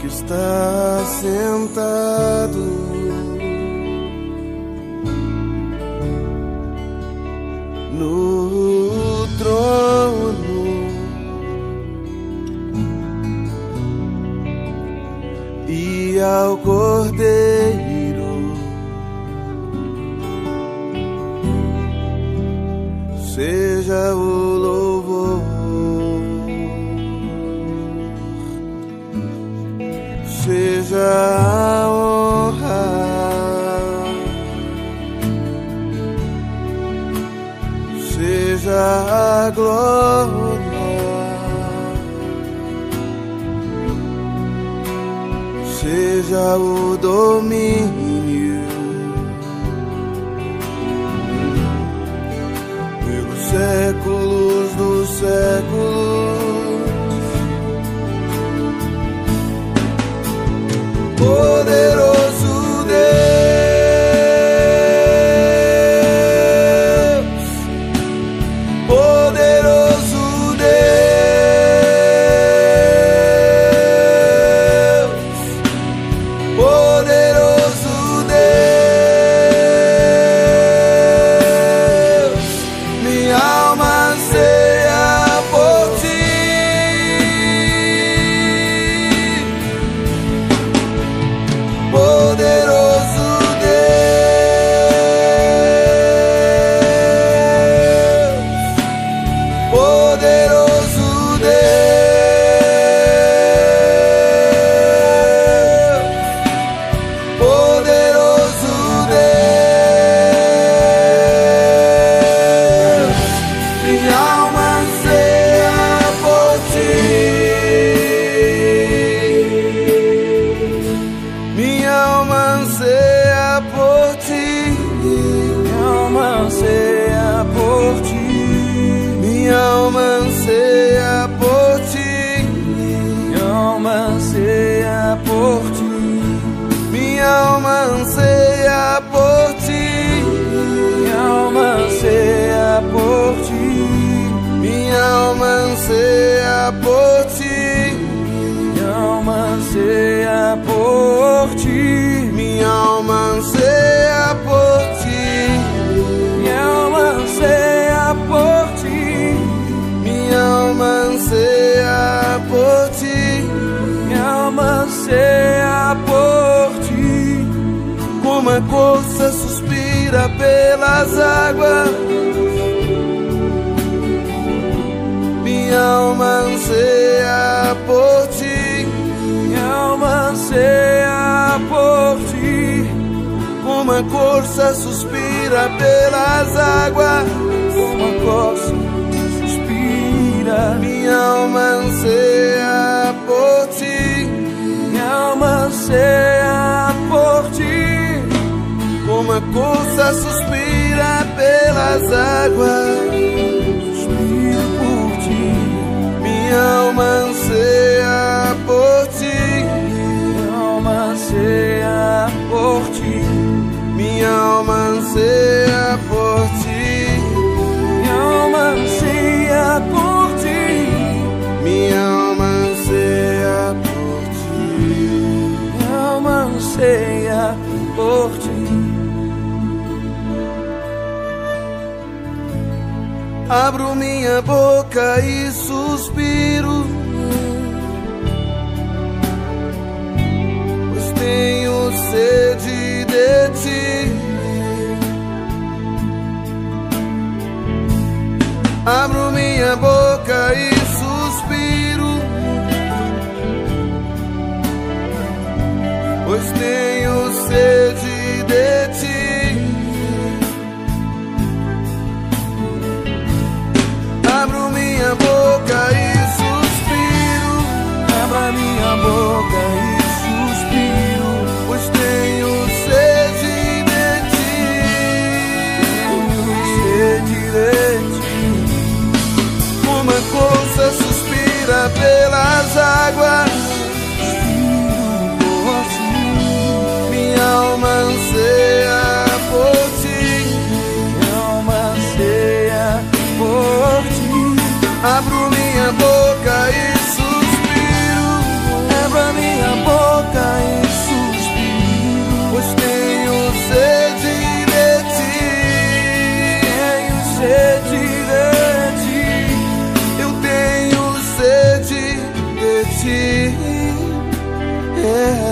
Que está sentado. No trono. E ao Cordeiro. Seja o a honra. seja a glória, seja o domínio por ti. Minha alma anseia por ti. Minha alma anseia por ti. Minha alma anseia por ti. Minha alma anseia por ti. Como a corça suspira pelas águas. Por ti. Como a corça suspira pelas águas. Como a costa suspira. Minha alma anseia por ti. Minha alma anseia por ti. Como a corça suspira pelas águas. Suspiro por ti. Minha alma anseia Abro minha boca e suspiro. Pois tenho sede de ti. Abro minha boca e suspiro. Pois tenho sede de ti. minha boca e suspiro. Abra minha boca e suspiro. Pois tenho sede de ti. Tenho sede de ti. Eu tenho sede de ti. Yeah.